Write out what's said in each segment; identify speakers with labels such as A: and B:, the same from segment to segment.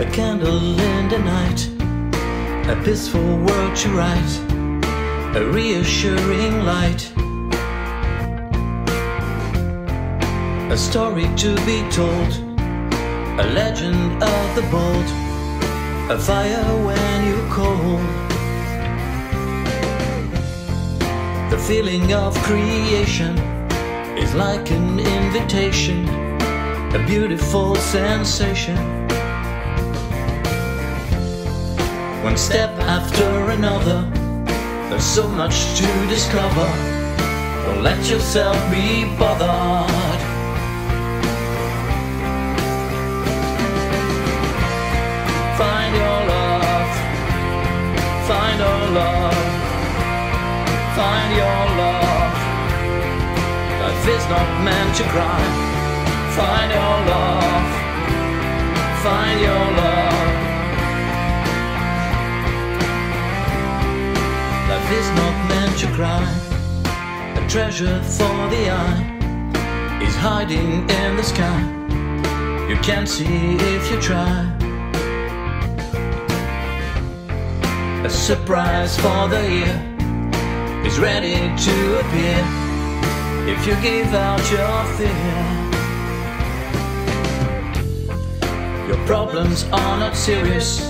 A: A candle in the night, a peaceful world to write, a reassuring light. A story to be told, a legend of the bold, a fire when you cold. The feeling of creation is like an invitation, a beautiful sensation. One step after another, there's so much to discover. Don't let yourself be bothered. Find your love, find your love, find your love. Life is not meant to cry. Find your love, is not meant to cry. A treasure for the eye is hiding in the sky. You can't see if you try. A surprise for the year is ready to appear if you give out your fear. Your problems are not serious,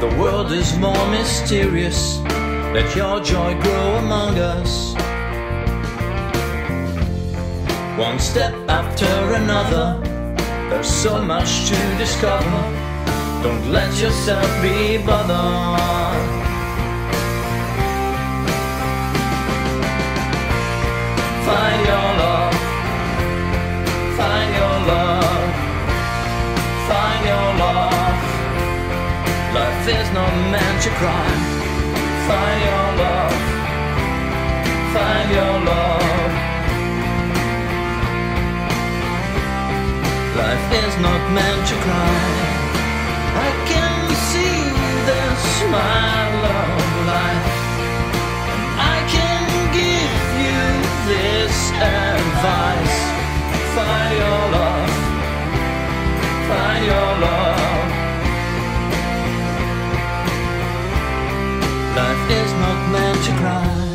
A: the world is more mysterious. Let your joy grow among us. One step after another, there's so much to discover. Don't let yourself be bothered. Find your love, find your love, find your love. Life is not meant to cry. Find your love, find your love. Life is not meant to cry. I can Life is not meant to cry.